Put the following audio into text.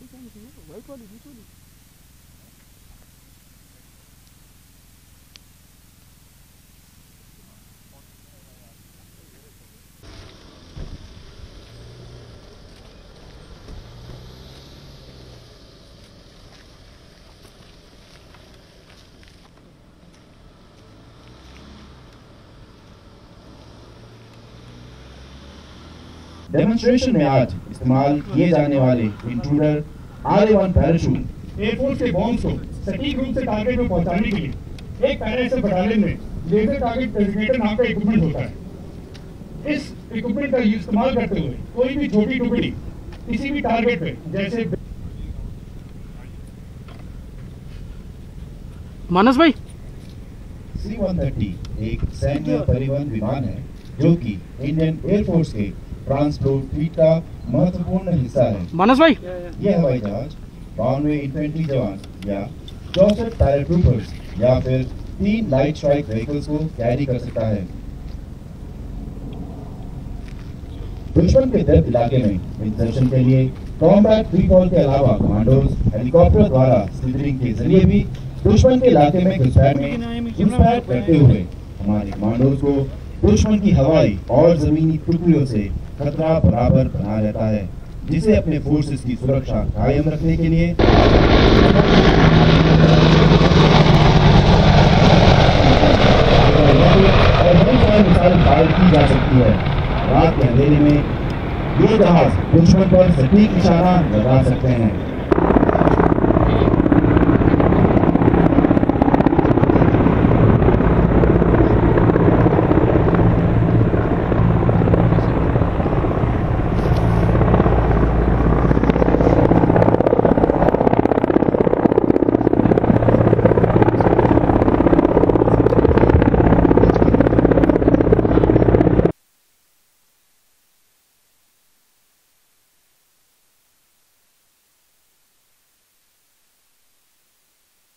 White वाली बीच वाली demonstration में आज इस्तेमाल किए जाने वाले intruder R one parachute air force के बॉम्ब्स को सटीक रूप से टारगेट में पहुँचाने के लिए एक पैरा बटालियन में लेजर टारगेट डेजिग्नेटर नाम का इक्विपमेंट होता है। इस इक्विपमेंट का इस्तेमाल करते हुए कोई भी छोटी टुकड़ी किसी भी टारगेट पे जैसे मानस भाई। सी वन थर्टी एक सैन्य परिवहन विमान है जो कि इंडियन एयरफोर्स के ट्रांसपोर्ट फ्लीट का महत्वपूर्ण हिस्सा है। मानस भाई। यह हवाई जहाज़ बानवे इन्फेंट्री जवान या चौसठ पैराट्रूपर्स या फिर तीन लाइट स्ट्राइक व्हीकल्स को कैरी कर सकता है। दुश्मन के दर्द इलाके में इंटरसेप्शन के लिए कॉम्बैट फ्री फॉल के अलावा कमांडोज हेलीकॉप्टर द्वारा स्लिथरिंग के ज़रिए भी दुश्मन के इलाके में घुसपैठ में घुसपैठ करते हुए हमारे कमांडोज को दुश्मन की हवाई और जमीनी टुकड़ियों से खतरा बराबर बना रहता है, जिसे अपने फोर्सेस की सुरक्षा कायम रखने के लिए की जा सकती है। रात के अंधेरे में ये जहाज़ दुश्मन पर सटीक निशाना लगा सकते हैं।